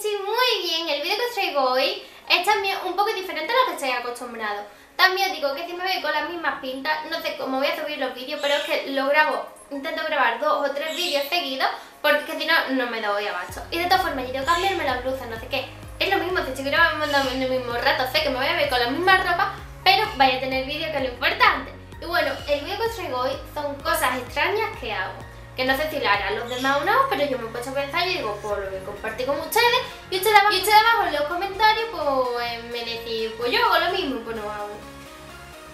estoy muy bien. El vídeo que os traigo hoy es también un poco diferente a lo que estáis acostumbrados. También digo que si me veo con las mismas pintas, no sé cómo voy a subir los vídeos, pero es que lo grabo, intento grabar dos o tres vídeos seguidos, porque si no, no me doy abasto. Y de todas formas, yo tengo que cambiarme las blusas, no sé qué. Es lo mismo, si estoy grabando en el mismo rato, sé que me voy a ver con la misma ropa, pero vaya a tener vídeo que es lo importante. Y bueno, el vídeo que os traigo hoy son cosas extrañas que hago que no sé si lo harán los demás o no, pero yo me he puesto a pensar y digo, pues lo voy a compartir con ustedes y ustedes abajo, en los comentarios pues me decís, pues yo hago lo mismo, pues no hago.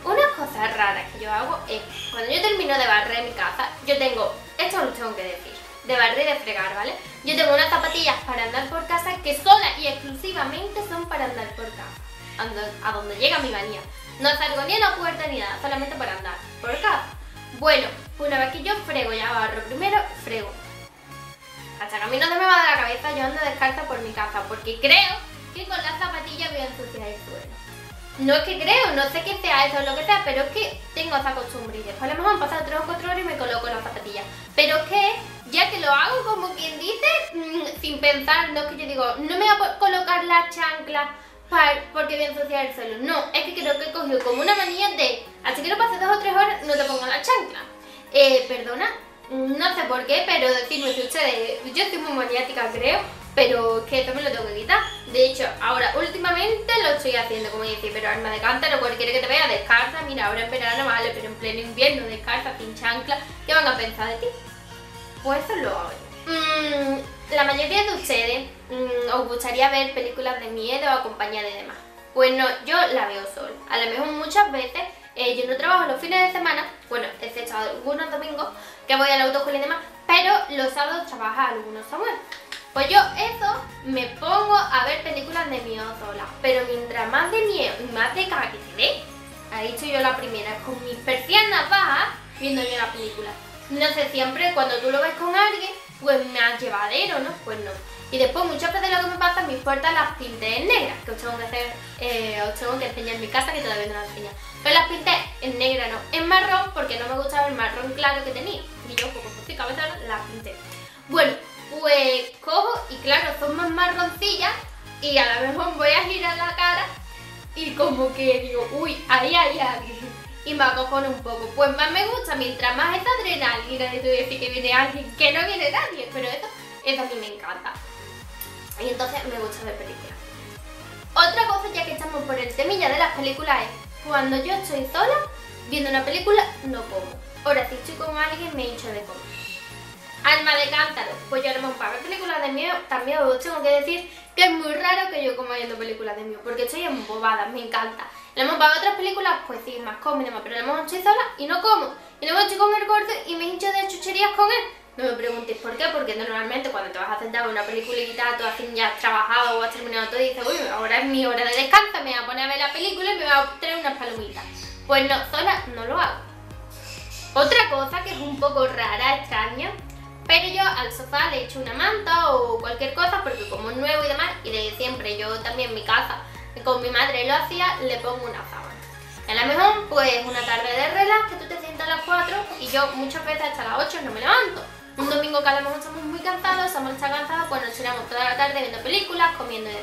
Una cosa rara que yo hago es, cuando yo termino de barrer mi casa, yo tengo, esto lo tengo que decir, de barrer y de fregar, ¿vale? Yo tengo unas zapatillas para andar por casa que sola y exclusivamente son para andar por casa, a donde llega mi manía. No salgo ni a la puerta ni nada, solamente para andar por casa. Bueno, una vez que yo frego, ya barro primero, frego. Hasta que a mí no se me va de la cabeza, yo ando descalza por mi casa, porque creo que con las zapatillas voy a ensuciar el suelo. No es que creo, no sé que sea eso o lo que sea, pero es que tengo esa costumbre y después a lo mejor han pasado 3 o 4 horas y me coloco las zapatillas. Pero es que ya que lo hago como quien dice, mm, sin pensar, no es que yo digo, no me voy a colocar las porque voy a ensuciar el suelo. No, es que creo que he cogido como una manía de, así que lo pase dos o tres horas, no te pongo la chancla. Eh, perdona, no sé por qué, pero decirme si ustedes, yo estoy muy maniática creo, pero que esto me lo tengo que quitar. De hecho, ahora últimamente lo estoy haciendo, como dice, pero arma de cántaro, cualquiera que te vea descarta, mira, ahora en verano vale, pero en pleno invierno descarta, sin chancla, ¿qué van a pensar de ti? Pues eso lo hago mm, la mayoría de ustedes os gustaría ver películas de miedo acompañada y demás. Pues no, yo la veo sola. A lo mejor muchas veces eh, yo no trabajo los fines de semana, bueno, excepto algunos domingos que voy a la autoescuela y demás, pero los sábados trabaja algunos Samuel. Pues yo eso me pongo a ver películas de miedo sola, pero mientras más de miedo y más de cara que ve, ahí estoy yo la primera, con mis persianas bajas, viendo yo la película. No sé, siempre cuando tú lo ves con alguien, pues más llevadero, ¿no? Pues no. Y después muchas veces lo que me pasa, mis puertas las pinté en negras, que os tengo que hacer, eh, os tengo que enseñar en mi casa, que todavía no las enseño. Pero las pinté en negra, no, en marrón, porque no me gustaba el marrón claro que tenía. Y yo, poco por si cabeza, las pinté. Bueno, pues cojo y claro, son más marroncillas y a lo mejor voy a girar la cara y como que digo, uy, ahí hay alguien y me acojona un poco. Pues más me gusta, mientras más esta adrenalina de tú decir que viene alguien, que no viene nadie, pero eso, eso a mí me encanta. Y entonces me gusta ver películas. Otra cosa, ya que estamos por el temilla de las películas, es cuando yo estoy sola, viendo una película, no como. Ahora, si estoy con alguien, me hincho de comer. Alma de cántaro, pues yo no para ver películas de miedo, también os tengo que decir que es muy raro que yo coma viendo películas de miedo, porque estoy embobada, me encanta. Le hemos pagado otras películas, pues sí, más cómodas, pero le hemos hecho sola y no como. Y le hemos hecho con el corte y me hincho de chucherías con él. No me preguntéis por qué, porque normalmente cuando te vas a sentar a una peliculita, tú ya has trabajado o has terminado todo y dices, uy, ahora es mi hora de descanso, me voy a poner a ver la película y me voy a traer unas palomitas. Pues no, sola no lo hago. Otra cosa que es un poco rara, extraña, pero yo al sofá le echo una manta o cualquier cosa porque como es nuevo y demás, y de siempre yo también en mi casa con mi madre lo hacía, le pongo una sábana. A lo mejor pues una tarde de relax que tú te sientas a las 4 y yo muchas veces hasta las 8 no me levanto. Un domingo que a lo mejor estamos muy cansados, estamos está cansados, pues nos tiramos toda la tarde viendo películas, comiendo y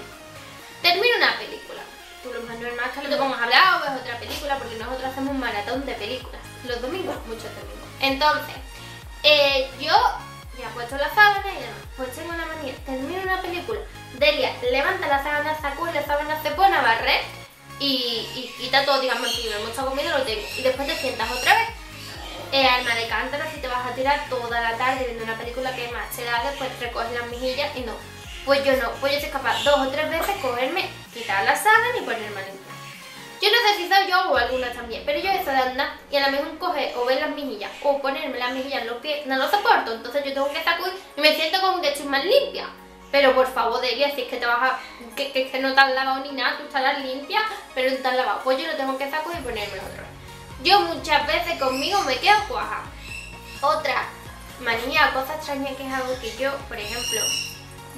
Termino una película. Tú lo más normal es que lo que hemos hablado, ves otra película, porque nosotros hacemos un maratón de películas. Los domingos, muchos domingos. Entonces, eh, yo ya he puesto la sábana y demás. Pues tengo una manía, termino una película, Delia levanta la sábana, sacude la sábana, se y, quita todo, digamos, si no hemos comiendo lo tengo. Y después te sientas otra vez. Eh, alma de cántaro, si te vas a tirar toda la tarde viendo una película que más te da, después recoges las mejillas y no. Pues yo no, pues yo soy capaz dos o tres veces cogerme, quitar la sábana y ponerme a limpiar. Yo no sé si soy yo o alguna también, pero yo eso de andar y a lo mejor coger o ver las mejillas o ponerme las mejillas en los pies, no lo soporto, entonces yo tengo que sacudir y me siento como que estoy más limpia. Pero por favor, Delia, si es que te vas a... que, que, no te has lavado ni nada, tú estás limpia, pero no te has lavado. Pues yo lo tengo que sacudir y ponerme vez. Yo muchas veces conmigo me quedo cuaja. Otra manía, cosa extraña que es algo que yo, por ejemplo,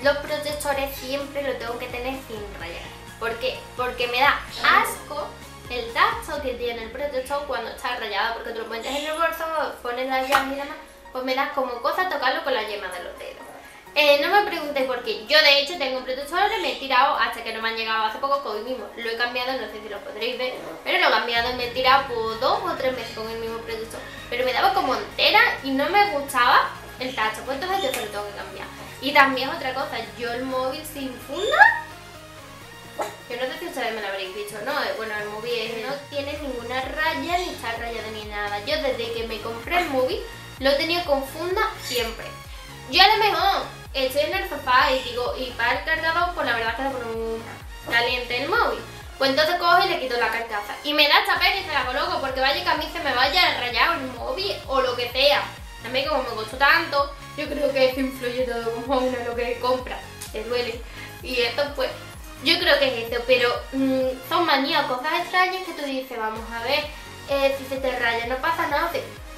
los protectores siempre lo tengo que tener sin rayar. ¿Por qué? Porque me da asco el tacto que tiene el protector cuando está rayado, porque tú lo metes en el bolso, pones las llaves y demás, pues me da como cosa tocarlo con la yema de los dedos. Eh, no me preguntéis por qué. Yo de hecho tengo un protector y me he tirado hasta que no me han llegado hace poco con el mismo. Lo he cambiado, no sé si lo podréis ver, pero lo he cambiado y me he tirado por dos o tres meses con el mismo protector. Pero me daba como entera y no me gustaba el tacho, pues entonces yo se lo tengo que cambiar. Y también otra cosa, yo el móvil sin funda yo no sé si ustedes me lo habréis dicho, ¿no? Eh, bueno, el móvil no tiene ninguna raya, ni está rayado ni nada. Yo desde que me compré el móvil lo he tenido con funda siempre. Yo a lo mejor estoy en el sofá y digo, y para el cargador, pues la verdad que un caliente el móvil. Pues entonces cojo y le quito la carcasa. Y me da esta pena y se la coloco porque vaya que a mí se me vaya rayado el móvil o lo que sea. También como me costó tanto, yo creo que eso influye todo como uno lo que compra. Te duele. Y esto pues yo creo que es eso, pero mm, son manías, cosas extrañas que tú dices, vamos a ver, eh, si se te raya, no pasa nada,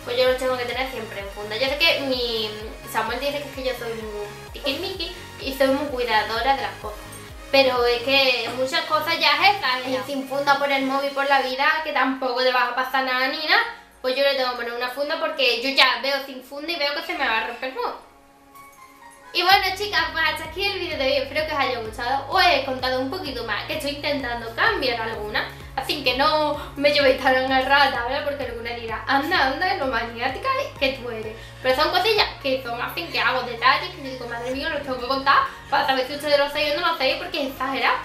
pues yo lo tengo que tener siempre en funda. Yo sé que mi Samuel dice que, es que yo soy muy tiquismiqui y soy muy cuidadora de las cosas. Pero es que muchas cosas ya es esas, y sin funda por el móvil por la vida, que tampoco te vas a pasar nada ni nada, pues yo le tengo que poner una funda porque yo ya veo sin funda y veo que se me va a romper el móvil. Y bueno chicas, pues hasta aquí el vídeo de hoy, espero que os haya gustado. Os he contado un poquito más, que estoy intentando cambiar alguna Así que no me llevéis tan a rata, ¿verdad? Porque alguna dirá, anda, anda, lo maniática que tú eres. Pero son cosillas que son así, que hago detalles, que digo, madre mía, los tengo que contar para saber si ustedes lo sabéis o no lo sabéis porque es exagerado.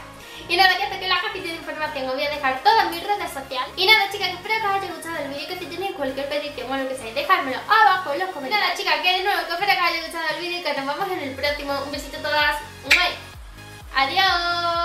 Y nada, que hasta que la cajita de información os voy a dejar todas mis redes sociales. Y nada chicas, espero que os haya gustado el vídeo, que si tenéis cualquier petición o lo que sea, dejármelo abajo en los comentarios. Nada chicas, que de nuevo, que espero que os haya gustado el vídeo y que nos vemos en el próximo. Un besito a todas. Adiós.